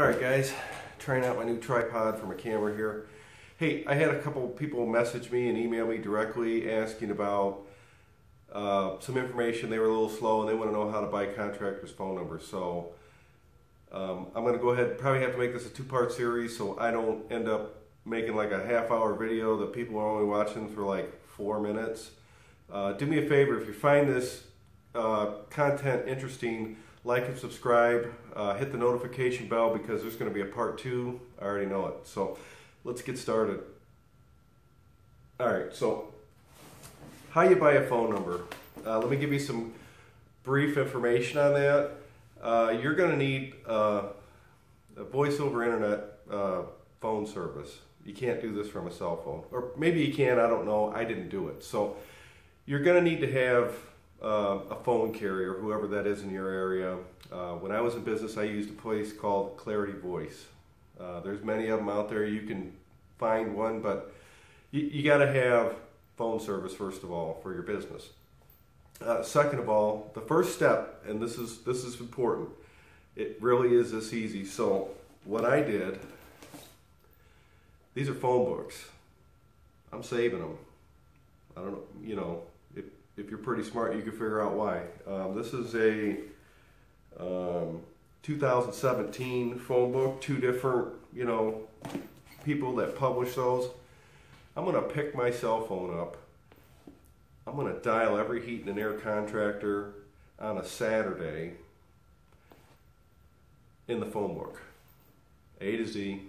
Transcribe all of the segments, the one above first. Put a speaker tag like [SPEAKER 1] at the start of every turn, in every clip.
[SPEAKER 1] All right, guys, trying out my new tripod for my camera here. Hey, I had a couple people message me and email me directly asking about uh, some information. They were a little slow and they want to know how to buy contractors' phone numbers. So um, I'm going to go ahead, probably have to make this a two-part series so I don't end up making like a half-hour video that people are only watching for like four minutes. Uh, do me a favor, if you find this uh, content interesting, like and subscribe, uh, hit the notification bell because there's going to be a part two. I already know it. So let's get started. All right, so how you buy a phone number. Uh, let me give you some brief information on that. Uh, you're going to need uh, a voice over internet uh, phone service. You can't do this from a cell phone. Or maybe you can, I don't know. I didn't do it. So you're going to need to have uh, a phone carrier, whoever that is in your area. Uh, when I was in business, I used a place called Clarity Voice. Uh, there's many of them out there. You can find one, but you, you got to have phone service first of all for your business. Uh, second of all, the first step, and this is this is important. It really is this easy. So what I did, these are phone books. I'm saving them. I don't know, you know, if you're pretty smart, you can figure out why. Um, this is a um, 2017 phone book, two different, you know, people that publish those. I'm going to pick my cell phone up. I'm going to dial every heat and air contractor on a Saturday in the phone book, A to Z.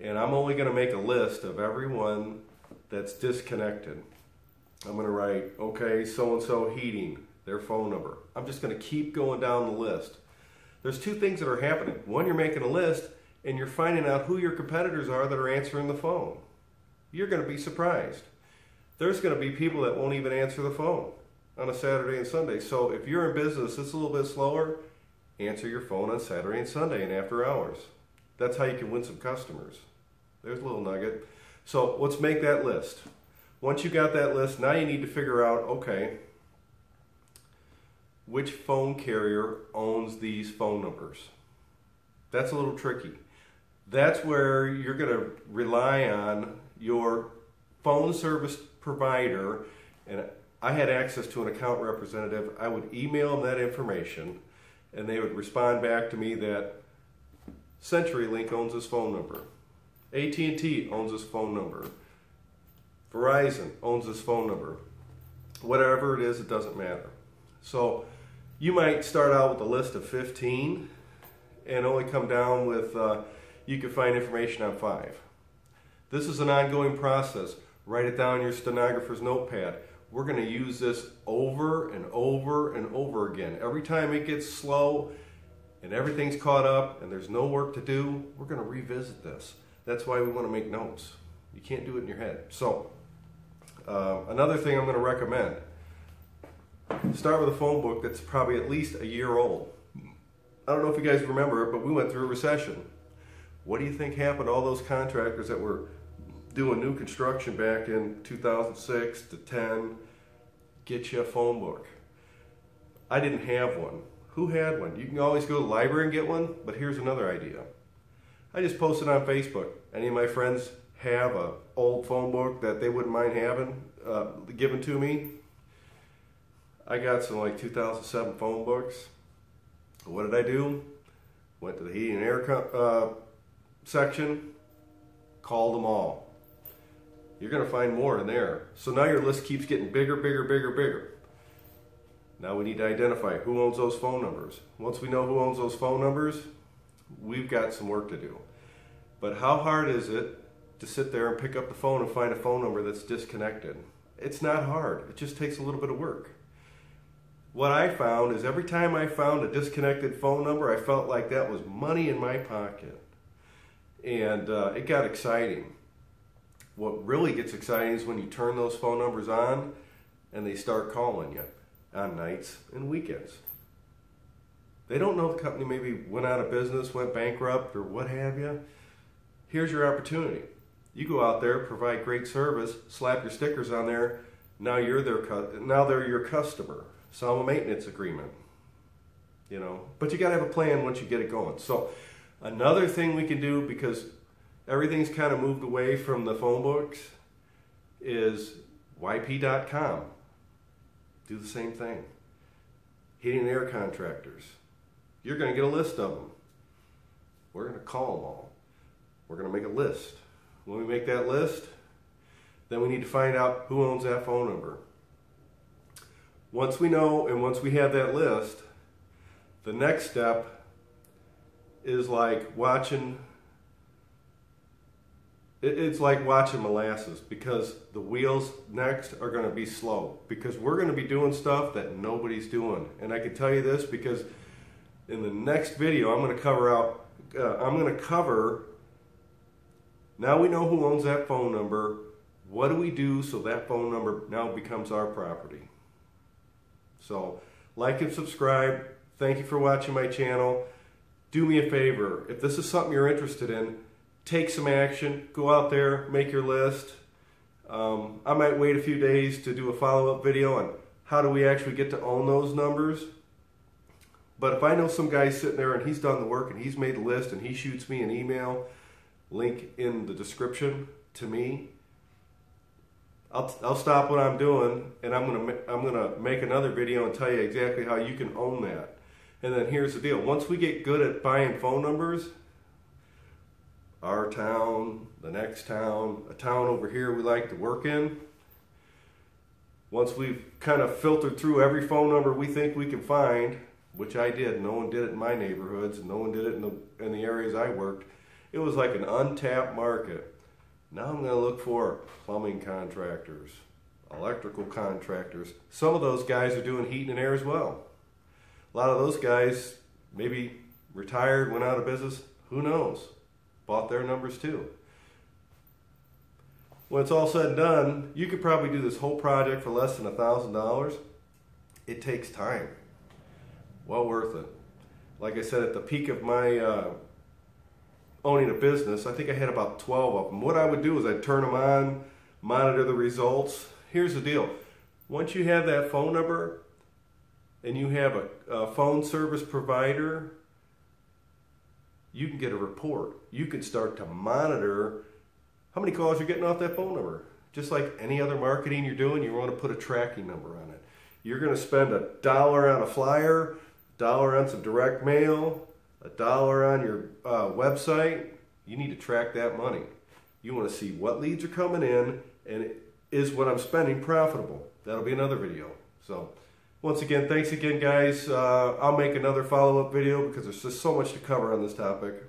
[SPEAKER 1] And I'm only going to make a list of everyone that's disconnected. I'm going to write, okay, so and so heating, their phone number. I'm just going to keep going down the list. There's two things that are happening. One, you're making a list and you're finding out who your competitors are that are answering the phone. You're going to be surprised. There's going to be people that won't even answer the phone on a Saturday and Sunday. So if you're in business, it's a little bit slower, answer your phone on Saturday and Sunday and after hours. That's how you can win some customers. There's a little nugget. So let's make that list. Once you got that list, now you need to figure out, okay, which phone carrier owns these phone numbers. That's a little tricky. That's where you're going to rely on your phone service provider. And I had access to an account representative. I would email them that information, and they would respond back to me that CenturyLink owns this phone number. AT&T owns this phone number. Verizon owns this phone number. Whatever it is, it doesn't matter. So you might start out with a list of 15 and only come down with, uh, you can find information on five. This is an ongoing process. Write it down in your stenographer's notepad. We're going to use this over and over and over again. Every time it gets slow and everything's caught up and there's no work to do, we're going to revisit this. That's why we want to make notes. You can't do it in your head. So uh, another thing I'm going to recommend start with a phone book that's probably at least a year old. I don't know if you guys remember but we went through a recession. What do you think happened to all those contractors that were doing new construction back in 2006 to 10? Get you a phone book. I didn't have one. Who had one? You can always go to the library and get one, but here's another idea. I just posted on Facebook. Any of my friends have a old phone book that they wouldn't mind having uh, given to me. I got some like 2007 phone books. What did I do? Went to the heating and air uh, section, called them all. You're to find more in there. So now your list keeps getting bigger, bigger, bigger, bigger. Now we need to identify who owns those phone numbers. Once we know who owns those phone numbers, we've got some work to do. But how hard is it to sit there and pick up the phone and find a phone number that's disconnected. It's not hard, it just takes a little bit of work. What I found is every time I found a disconnected phone number, I felt like that was money in my pocket. And uh, it got exciting. What really gets exciting is when you turn those phone numbers on and they start calling you on nights and weekends. They don't know the company maybe went out of business, went bankrupt, or what have you. Here's your opportunity you go out there, provide great service, slap your stickers on there. Now you're their now they're your customer. Them a maintenance agreement. You know, but you got to have a plan once you get it going. So, Another thing we can do because everything's kind of moved away from the phone books is yp.com. Do the same thing. Heating and air contractors. You're going to get a list of them. We're going to call them all. We're going to make a list. When we make that list, then we need to find out who owns that phone number. Once we know and once we have that list, the next step is like watching it's like watching molasses because the wheels next are going to be slow because we're going to be doing stuff that nobody's doing and i can tell you this because in the next video i'm going to cover out uh, i'm going to cover now we know who owns that phone number. What do we do so that phone number now becomes our property? So like and subscribe. Thank you for watching my channel. Do me a favor. If this is something you're interested in take some action, go out there, make your list. Um, I might wait a few days to do a follow-up video on how do we actually get to own those numbers. But if I know some guy sitting there and he's done the work and he's made a list and he shoots me an email, link in the description to me, I'll, I'll stop what I'm doing and I'm gonna I'm gonna make another video and tell you exactly how you can own that. And then here's the deal: once we get good at buying phone numbers, our town, the next town, a town over here we like to work in. Once we've kind of filtered through every phone number we think we can find, which I did, no one did it in my neighborhoods, no one did it in the, in the areas I worked, it was like an untapped market. Now I'm going to look for plumbing contractors, electrical contractors. Some of those guys are doing heating and air as well. A lot of those guys maybe retired, went out of business, who knows? bought their numbers too. When it's all said and done, you could probably do this whole project for less than a thousand dollars. It takes time. Well worth it. Like I said, at the peak of my uh, owning a business, I think I had about 12 of them. What I would do is I'd turn them on, monitor the results. Here's the deal. Once you have that phone number and you have a, a phone service provider you can get a report. You can start to monitor how many calls you're getting off that phone number. Just like any other marketing you're doing, you want to put a tracking number on it. You're going to spend a dollar on a flyer, dollar on some direct mail, a dollar on your uh, website. You need to track that money. You want to see what leads are coming in and is what I'm spending profitable. That'll be another video. So. Once again, thanks again, guys. Uh, I'll make another follow-up video because there's just so much to cover on this topic.